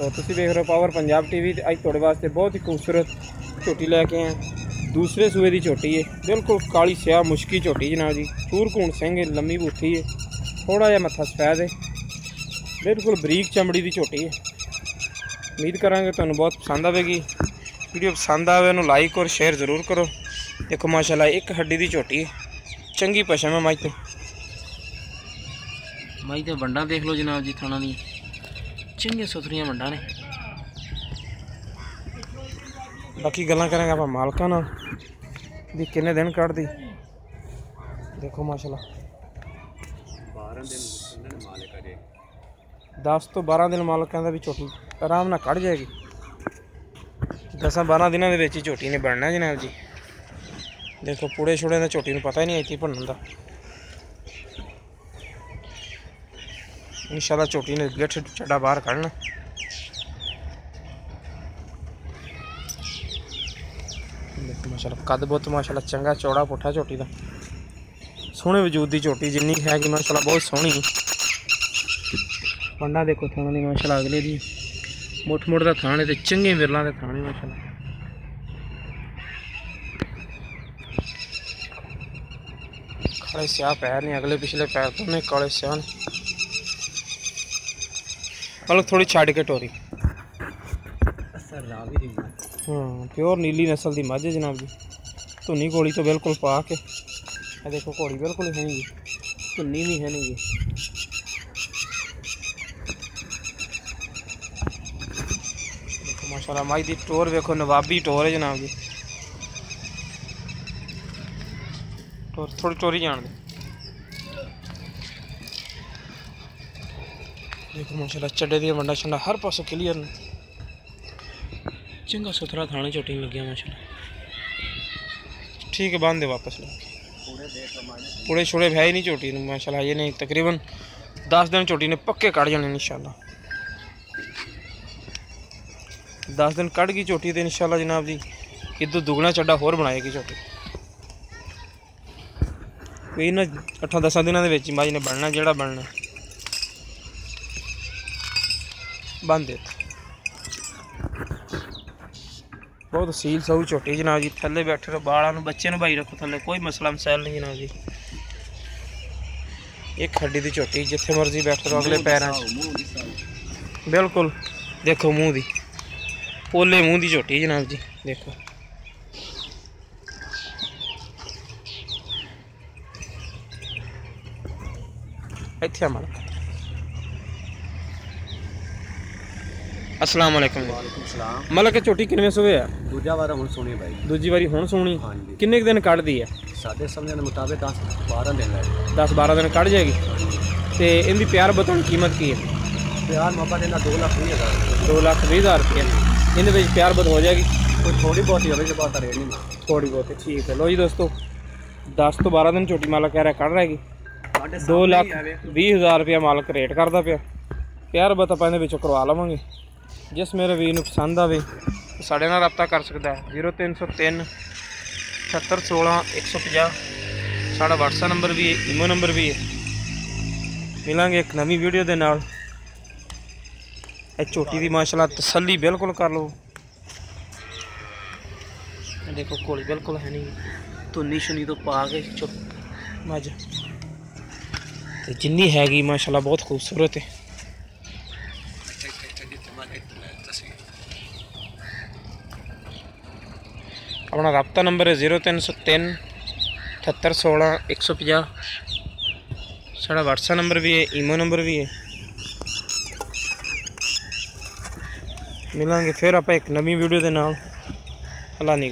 ਤੋ ਤੁਸੀਂ ਵੇਖ ਰਹੇ ਹੋ ਪਾਵਰ ਪੰਜਾਬ ਟੀਵੀ ਤੇ ਅੱਜ ਤੁਹਾਡੇ ਵਾਸਤੇ ਬਹੁਤ ਹੀ ਖੂਬਸੂਰਤ ਝੋਟੀ ਲੈ ਕੇ ਆਏ ਦੂਸਰੇ ਸੂਏ ਦੀ ਝੋਟੀ ਹੈ ਬਿਲਕੁਲ ਕਾਲੀ ਸਿਆਹ ਮੁਸ਼ਕੀ ਝੋਟੀ ਜਨਾਬ ਜੀ। ਸੂਰਕੂਣ ਸਿੰਘ ਹੈ ਲੰਮੀ ਬੂਠੀ ਹੈ ਥੋੜਾ ਜਿਹਾ ਮੱਥਾ ਸਫੈਦ ਹੈ ਬਿਲਕੁਲ ਬਰੀਕ ਚਮੜੀ ਦੀ ਝੋਟੀ ਹੈ ਉਮੀਦ ਕਰਾਂਗੇ ਤੁਹਾਨੂੰ ਬਹੁਤ ਪਸੰਦ ਆਵੇਗੀ। ਵੀਡੀਓ ਪਸੰਦ ਆਵੇ ਉਹਨੂੰ ਲਾਈਕ ਔਰ ਸ਼ੇਅਰ ਜ਼ਰੂਰ ਕਰੋ। ਦੇਖੋ ਮਾਸ਼ਾਅੱਲਾ ਇੱਕ ਹੱਡੀ ਦੀ ਝੋਟੀ ਹੈ ਚੰਗੀ ਪਸ਼ਮ ਹੈ ਮਾਈ ਤੇ। ਮਾਈ ਤੇ ਵੰਡਾਂ ਦੇਖ ਲਓ ਜਨਾਬ ਜੀ ਥਾਣਾ ਦੀ। ਚੰਗੀਆਂ ਸੁਥਰੀਆਂ ਵੰਡਾਂ ਨੇ। ਬਾਕੀ ਗੱਲਾਂ ਕਰਾਂਗੇ ਆਪਾਂ ਮਾਲਕਾਂ ਨਾਲ ਵੀ ਕਿੰਨੇ ਦਿਨ ਕੱਢਦੀ। ਦੇਖੋ ਮਾਸ਼ਾਅੱਲਾ। 12 ਦਿਨ ਇਹਨਾਂ ਨੇ ਮਾਲਿਕ ਅਜੇ 10 ਤੋਂ 12 ਦਿਨ ਮਾਲਕਾਂ ਦਾ ਵੀ ਝੋਟੀ ਆਰਾਮ ਨਾਲ ਕੱਢ ਜਾਏਗੀ। 10 12 ਦਿਨਾਂ ਦੇ ਵਿੱਚ ਹੀ ਝੋਟੀ ਨੇ ਬਣਨਾ ਜਨਾਬ ਜੀ। ਦੇਖੋ ਪੂੜੇ ਛੁੜੇ ਦਾ ਝੋਟੀ ਨੂੰ ਪਤਾ ਹੀ ਨਹੀਂ ਇੱਥੇ ਬਣਨ ਦਾ। ਇਨਸ਼ਾਅੱਲਾ ਝੋਟੀ ਨੇ ਗਿੱਠ ਚੱਡਾ ਬਾਹਰ ਕੱਢਣਾ ਦੇਖੋ ਮਾਸ਼ਾਅੱਲਾ ਕੱਦ ਬਹੁਤ ਮਾਸ਼ਾਅੱਲਾ ਚੰਗਾ ਚੌੜਾ ਪੁੱਠਾ ਝੋਟੀ ਦਾ ਸੋਹਣੇ ਵਜੂਦ ਦੀ ਝੋਟੀ ਜਿੰਨੀ ਹੈ ਕਿ ਮਾਸ਼ਾਅੱਲਾ ਬਹੁਤ ਸੋਹਣੀ ਪੰਡਾ ਦੇਖੋ ਥਾਣਾ ਦੀ ਮਾਸ਼ਾਅੱਲਾ ਅਗਲੇ ਦੀ ਮੁੱਠ ਮੁੱਠ ਦਾ ਥਾਣੇ ਤੇ ਚੰਗੇ ਵਿਰਲਾਂ ਦੇ ਥਾਣੇ ਮਾਸ਼ਾਅੱਲਾ ਕਾਲੇ ਸਿਆਹ ਪੈਰ ਨੇ ਅਗਲੇ ਪਿਛਲੇ ਪੈਰ ਤੋਂ ਨੇ ਕਾਲੇ ਸਿਆਹ ਨੇ ਮਤਲਬ ਥੋੜੀ ਛੱਡ ਕੇ ਟੋਰੀ। ਅਸਰ ਰਾ ਵੀ ਨਹੀਂ ਹਾਂ। ਪਿਓਰ ਨੀਲੀ ਨਸਲ ਦੀ ਮੱਝ ਹੈ ਜਨਾਬ ਜੀ। ਧੁੰਨੀ ਗੋਲੀ ਤੋਂ ਬਿਲਕੁਲ ਪਾ ਕੇ। ਇਹ ਦੇਖੋ ਘੋੜੀ ਬਿਲਕੁਲ ਹੀ ਨਹੀਂ ਧੁੰਨੀ ਵੀ ਹੈ। ਨਹੀਂ ਮਾਸ਼ਾਅੱਲਾ ਮਾਈ ਦੀ ਟੋਰ ਵੇਖੋ ਨਵਾਬੀ ਟੋਰ ਹੈ ਜਨਾਬ ਜੀ। ਟੋਰ ਥੋੜੀ ਟੋਰੀ ਜਾਣ ਦੇਖੋ ਮਾਸ਼ਾਅੱਲਾ ਚੱਡੇ ਦੀਆਂ ਵੰਡਾ ਛੰਡਾ ਹਰ ਪਾਸੋਂ ਕਲੀਅਰ ਨੇ। ਚੰਗਾ ਸੁਥਰਾ ਥਾਣੇ ਨੂੰ ਲੱਗਿਆ ਮਾਸ਼ਾਅੱਲਾ। ਠੀਕ ਬੰਦ ਦੇ ਵਾਪਸ ਲਾ ਕੇ। ਪੂਰੇ ਦੇ ਛੋੜੇ ਹੀ ਨਹੀਂ ਝੋਟੀ ਨੂੰ ਮਾਸ਼ਾਅੱਲਾ ਇਹ ਨਹੀਂ ਤਕਰੀਬਨ 10 ਦਿਨ ਝੋਟੀ ਨੇ ਪੱਕੇ ਕੱਢ ਜਾਣੇ ਇਨਸ਼ਾਅੱਲਾ। 10 ਦਿਨ ਕੱਢ ਗਈ ਝੋਟੀ ਤੇ ਇਨਸ਼ਾਅੱਲਾ ਜਨਾਬ ਜੀ ਇਦੋਂ ਦੁਗਣਾ ਚੱਡਾ ਹੋਰ ਬਣਾਏਗੀ ਝੋਟੀ। ਵੀ ਇਹਨਾਂ 8-10 ਦਿਨਾਂ ਦੇ ਵਿੱਚ ਹੀ ਮਾਜੀ ਨੇ ਬਣਨਾ ਜਿਹੜਾ ਬਣਨਾ। ਬੰਦ ਦਿੱਤਾ। ਬਹੁਤ ਸੀਲ ਸਹੂ ਝੋਟੀ ਜਨਾਬ ਜੀ ਥੱਲੇ ਬੈਠੇ ਰਹੋ ਬਾਲਾਂ ਨੂੰ ਬੱਚੇ ਨੂੰ ਭਾਈ ਰੱਖੋ ਥੱਲੇ ਕੋਈ ਮਸਲਾ ਮਸੈਲ ਨਹੀਂ ਜਨਾਬ ਜੀ। ਇੱਕ ਹੱਡੀ ਦੀ ਝੋਟੀ ਜਿੱਥੇ ਮਰਜ਼ੀ ਬੈਠੇ ਅਗਲੇ ਪੈਰਾਂ 'ਚ। ਬਿਲਕੁਲ ਦੇਖੋ ਮੂੰਹ ਦੀ। ਪੋਲੇ ਮੂੰਹ ਦੀ ਝੋਟੀ ਜਨਾਬ ਜੀ ਦੇਖੋ। ਇੱਥੇ ਆ ਮਾਲਕ। ਅਸਲਾਮ ਵਾਲੇਕੁਮ ਵਾਲੇਕੁਮ ਸਲਾਮ। ਮਲਕ ਇਹ ਝੋਟੀ ਕਿੰਨੇ ਸੂਏ ਆ? ਦੂਜਾ ਵਾਰ ਹੁਣ ਸੁਣੀ ਬਾਈ। ਦੂਜੀ ਵਾਰੀ ਹੁਣ ਸੋਣੀ ਹਾਂਜੀ। ਕਿੰਨੇ ਕੁ ਦਿਨ ਕੱਢਦੀ ਹੈ ਸਾਡੇ ਸਮਝਣ ਦੇ ਮੁਤਾਬਿਕ 10 12 ਦਿਨ ਲੈ 10 12 ਦਿਨ ਕੱਢ ਜਾਏਗੀ? ਤੇ ਇਹਦੀ ਪਿਆਰ ਬਤਾਉਣ ਕੀਮਤ ਕੀ ਹੈ ਪਿਆਰ ਮੌਕਾ ਦੇਣਾ 2 ਲੱਖ 20 ਹਜ਼ਾਰ 2 ਲੱਖ 20 ਹਜ਼ਾਰ ਰੁਪਏ। ਇਹਦੇ ਵਿੱਚ ਪਿਆਰ ਬਤ ਹੋ ਜਾਏਗੀ? ਕੋਈ ਥੋੜੀ ਬਹੁਤੀ ਹੋਵੇ ਜੇ ਬਾਤ ਰੇਟ ਨਹੀਂ ਥੋੜੀ ਬਹੁਤ ਠੀਕ ਹੈ। ਲੋ ਜੀ ਦੋਸਤੋ 10 ਤੋਂ 12 ਦਿਨ ਛੋਟੀ ਮਾਲਕ ਕਹਿ ਰਿਹਾ ਕੱਢ ਰਹੇਗੀ। ਸਾਡੇ 2 ਲੱਖ 20 ਹਜ਼ਾਰ ਰੁਪਏ ਮਾਲਕ ਰੇਟ ਕਰਦਾ ਪਿਆ। ਪਿਆਰ ਬਤ ਆਪਾਂ ਇਹਦੇ ਵਿੱਚੋਂ ਕਰਵਾ ਲਵਾਂਗੇ। ਜਿਸ ਮੇਰੇ ਵੀਰ ਨੂੰ ਪਸੰਦ ਆਵੇ ਸਾਡੇ ਨਾਲ رابطہ ਕਰ ਸਕਦਾ ਹੈ। 0303 7716150 ਸਾਡਾ WhatsApp ਨੰਬਰ ਵੀ ਹੈ ਈਮੋ ਨੰਬਰ ਵੀ ਹੈ। ਮਿਲਾਂਗੇ ਇੱਕ ਨਵੀਂ ਵੀਡੀਓ ਦੇ ਨਾਲ। ਇਹ ਝੋਟੀ ਦੀ ਮਾਸ਼ਾਅੱਲਾ ਤਸੱਲੀ ਬਿਲਕੁਲ ਕਰ ਲਓ। ਦੇਖੋ, ਕੋਲ ਬਿਲਕੁਲ ਹੈ ਨਹੀਂ। ਤੁੰਨੀ ਸ਼ੁਨੀ ਤੋਂ ਪਾ ਕੇ ਚੁੱਪ। ਮਜ ਤੇ ਜਿੰਨੀ ਹੈਗੀ, ਮਾਸ਼ਾਅੱਲਾ ਬਹੁਤ ਖੂਬਸੂਰਤ ਹੈ। ਆਪਣਾ ਰਾਬਤਾ ਨੰਬਰ ਹੈ 0303 7816 150 ਸਾਡਾ WhatsApp ਨੰਬਰ ਵੀ ਹੈ ਈਮੋ ਨੰਬਰ ਵੀ ਹੈ ਮਿਲਾਂਗੇ ਫਿਰ ਆਪਾਂ ਇੱਕ ਨਵੀਂ ਵੀਡੀਓ ਦੇ ਨਾਲ ਅੱਲਾ ਨਿਗਰਾਨ